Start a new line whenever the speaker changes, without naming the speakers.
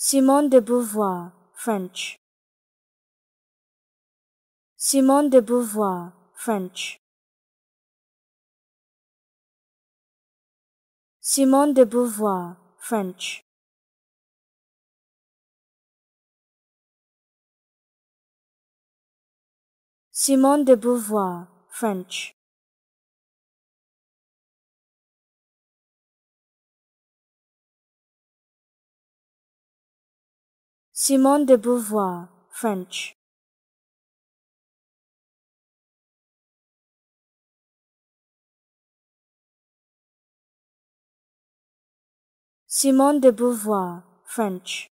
Simone de Beauvoir, French. Simone de Beauvoir, French. Simone de Beauvoir, French. Simone de Beauvoir, French. Simone de Beauvoir, French. Simone de Beauvoir, French.